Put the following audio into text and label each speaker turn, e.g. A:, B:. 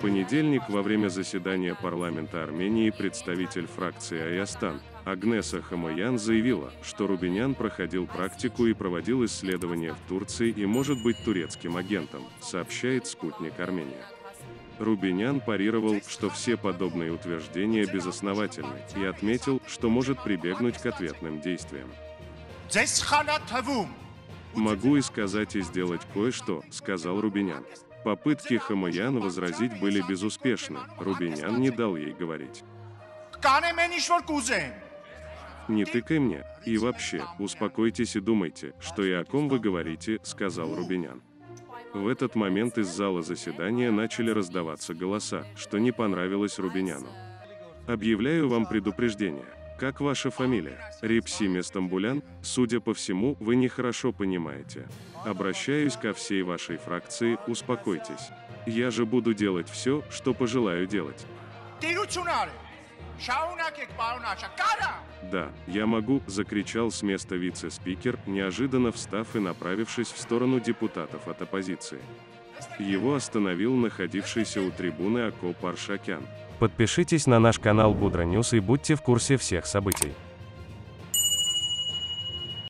A: понедельник во время заседания парламента Армении представитель фракции Аястан Агнеса Хамоян заявила, что Рубинян проходил практику и проводил исследования в Турции и может быть турецким агентом, сообщает спутник Армения. Рубинян парировал, что все подобные утверждения безосновательны, и отметил, что может прибегнуть к ответным действиям. «Могу и сказать и сделать кое-что», — сказал Рубинян. Попытки Хамаян возразить были безуспешны, Рубинян не дал ей говорить. «Не тыкай мне. И вообще, успокойтесь и думайте, что и о ком вы говорите», — сказал Рубинян. В этот момент из зала заседания начали раздаваться голоса, что не понравилось Рубиняну. «Объявляю вам предупреждение. Как ваша фамилия? Репсиме Стамбулян? Судя по всему, вы нехорошо понимаете. Обращаюсь ко всей вашей фракции, успокойтесь. Я же буду делать все, что пожелаю делать. Да, я могу, закричал с места вице-спикер, неожиданно встав и направившись в сторону депутатов от оппозиции. Его остановил находившийся у трибуны Акоп Аршакян.
B: Подпишитесь на наш канал Будра Ньюс и будьте в курсе всех событий.